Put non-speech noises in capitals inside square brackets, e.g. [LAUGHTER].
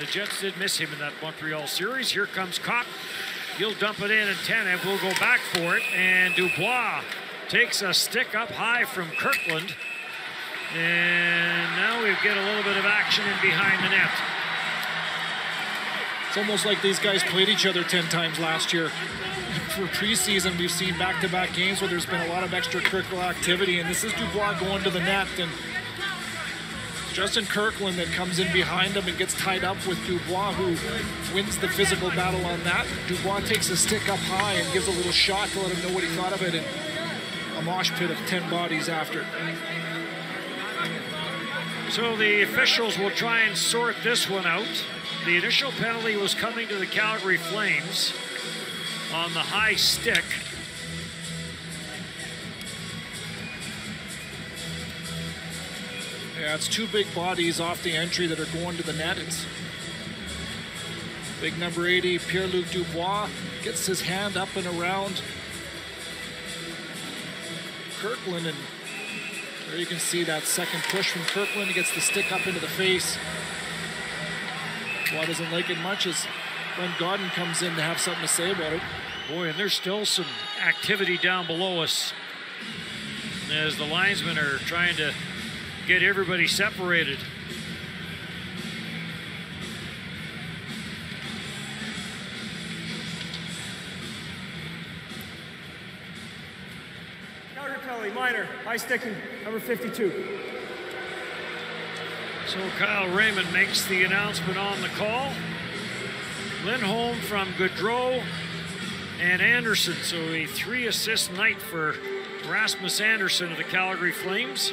the Jets did miss him in that Montreal series. Here comes Copp. He'll dump it in, and Tanev will go back for it. And Dubois takes a stick up high from Kirkland. And now we get a little bit of action in behind the net. It's almost like these guys played each other 10 times last year. [LAUGHS] For preseason, we've seen back-to-back games where there's been a lot of extracurricular activity, and this is Dubois going to the net, and Justin Kirkland that comes in behind him and gets tied up with Dubois, who wins the physical battle on that. Dubois takes a stick up high and gives a little shot to let him know what he thought of it, and a mosh pit of 10 bodies after. So the officials will try and sort this one out. The initial penalty was coming to the Calgary Flames on the high stick. Yeah, it's two big bodies off the entry that are going to the net. It's big number 80, Pierre-Luc Dubois, gets his hand up and around Kirkland, and there you can see that second push from Kirkland. He gets the stick up into the face. Dubois doesn't like it much as Glenn Gawdin comes in to have something to say about it. Boy, and there's still some activity down below us as the linesmen are trying to get everybody separated. Counter minor, high sticking, number 52. So Kyle Rehman makes the announcement on the call. Lindholm from Gaudreau and Andersson. So a three assist night for Rasmus Andersson of the Calgary Flames.